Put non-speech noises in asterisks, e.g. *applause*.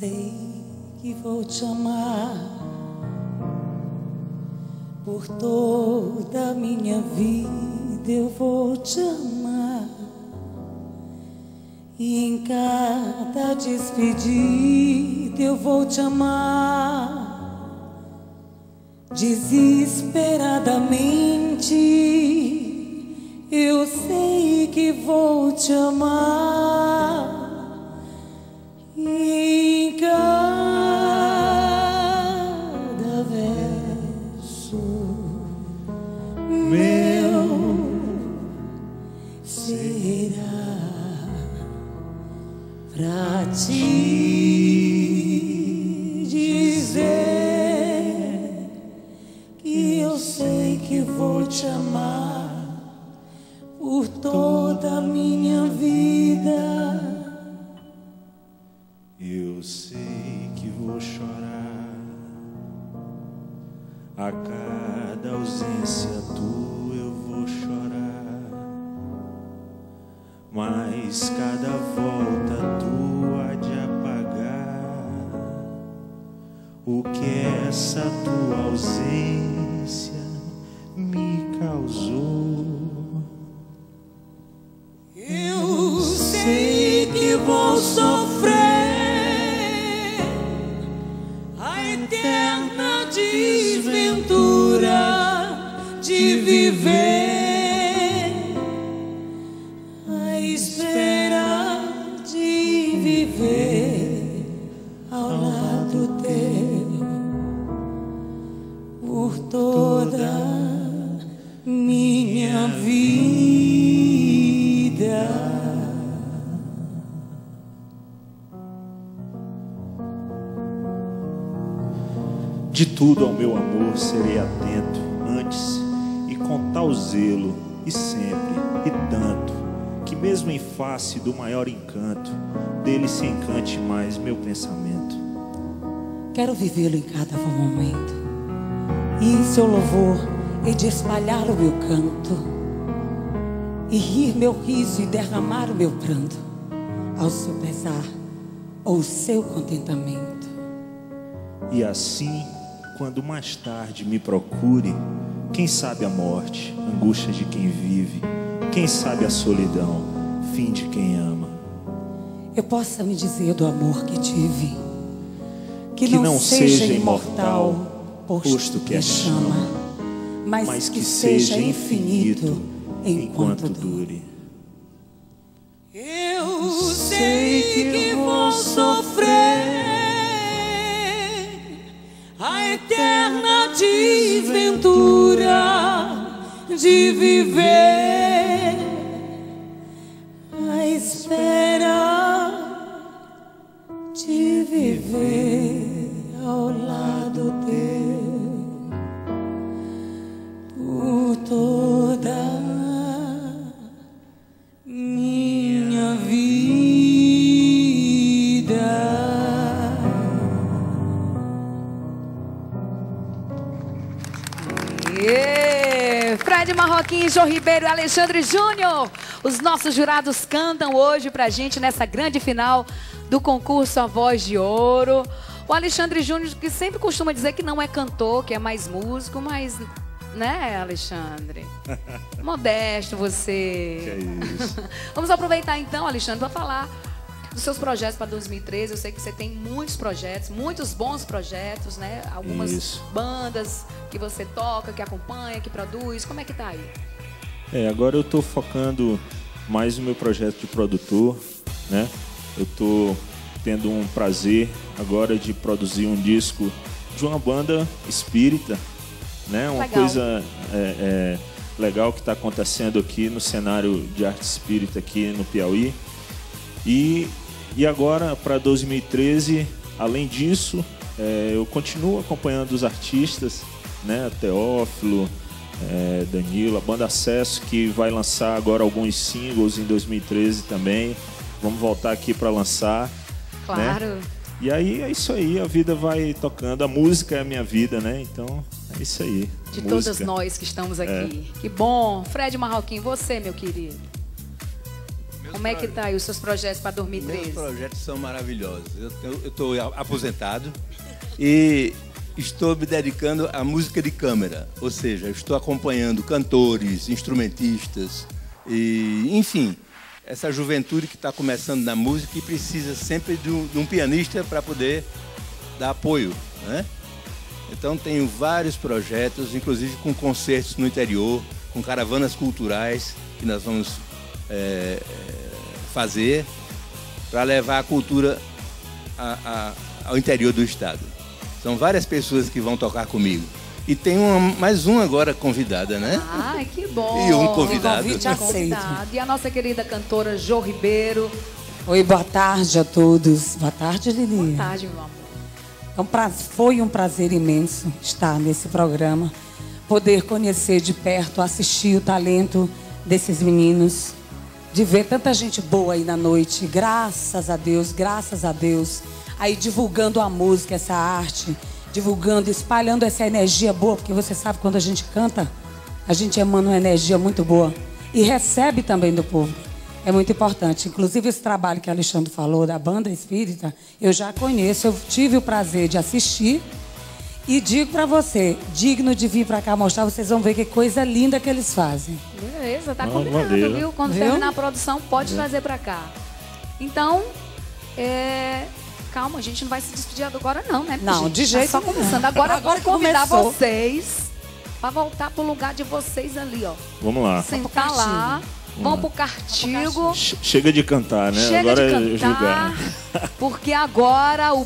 sei que vou te amar por toda a minha vida. Eu vou te amar e em cada despedida eu vou te amar desesperadamente. Eu sei que vou te amar. Em cada verso meu será pra te dizer que eu sei que vou te amar a cada ausência tua eu vou chorar, mas cada volta tua de apagar o que essa tua ausência me causou. Viver ao lado teu por toda minha vida. De tudo ao meu amor serei atento antes e com tal zelo e sempre e mesmo em face do maior encanto dele se encante mais meu pensamento. Quero vivê-lo em cada momento. E em seu louvor e de espalhar o meu canto. E rir meu riso e derramar o meu pranto. Ao seu pesar ou seu contentamento. E assim, quando mais tarde me procure, quem sabe a morte, angústia de quem vive, quem sabe a solidão, fim de quem ama. Eu possa me dizer do amor que tive. Que, Que não, não seja seja imortal, posto, posto que é chama, mas, mas que, que seja infinito enquanto, dure. Eu sei que vou sofrer a eterna desventura de viver viver ao lado Marroquim, João Ribeiro e Alexandre Júnior. Os nossos jurados cantam hoje pra gente nessa grande final do concurso A Voz de Ouro. O Alexandre Júnior, que sempre costuma dizer que não é cantor, que é mais músico, mas. Né, Alexandre? *laughs* Modesto você. Que é isso. *laughs* Vamos aproveitar então, Alexandre, para falar dos seus projetos para 2013. Eu sei que você tem muitos projetos, muitos bons projetos, né? Algumas Isso. bandas que você toca, que acompanha, que produz. Como é que tá aí? É, agora eu estou focando mais no meu projeto de produtor, né? Eu estou tendo um prazer agora de produzir um disco de uma banda espírita, né? Uma Legal. coisa é, é, legal que está acontecendo aqui no cenário de arte espírita aqui no Piauí. E, e agora, para 2013, além disso, é, eu continuo acompanhando os artistas, né? Teófilo, é, Danilo, a banda Acesso, que vai lançar agora alguns singles em 2013 também. Vamos voltar aqui para lançar. Claro. E aí é isso aí, a vida vai tocando. A música é a minha vida, né? Então é isso aí. De música. todas nós que estamos aqui. Que bom. Fred Marroquim, você, meu querido. Como é que tá aí os seus projetos para 2013? Meus projetos são maravilhosos. Eu estou aposentado e estou me dedicando à música de câmera, ou seja, estou acompanhando cantores, instrumentistas e, enfim, essa juventude que está começando na música e precisa sempre de um, de um pianista para poder dar apoio, né? Então tenho vários projetos, inclusive com concertos no interior, com caravanas culturais que nós vamos é, fazer para levar a cultura a, a, ao interior do estado. São várias pessoas que vão tocar comigo. E tem uma, mais um agora convidada, né? Ai, que bom. E um convidado. E, convidado. e a nossa querida cantora Jo Ribeiro. Oi, boa tarde a todos. Boa tarde, Lili. Boa tarde, meu amor. É um pra... Foi um prazer imenso estar nesse programa, poder conhecer de perto, assistir o talento desses meninos, de ver tanta gente boa aí na noite. Graças a Deus, graças a Deus. Aí divulgando a música, essa arte, divulgando, espalhando essa energia boa, porque você sabe quando a gente canta, a gente emana uma energia muito boa e recebe também do povo. É muito importante. Inclusive esse trabalho que Alexandre falou da banda espírita, eu já conheço, eu tive o prazer de assistir e digo para você, digno de vir para cá mostrar, vocês vão ver que coisa linda que eles fazem. Beleza, tá combinado, viu? Quando viu? terminar a produção, pode trazer para cá. Então, é... calma, a gente não vai se despedir agora não, né? Não, gente de jeito tá só começando. Agora, agora eu vou convidar começou. vocês para voltar pro lugar de vocês ali, ó. Vamos lá. Sentar lá. Vamos pro cartigo. Chega de cantar, né? Chega agora de cantar, é julgar. Porque agora o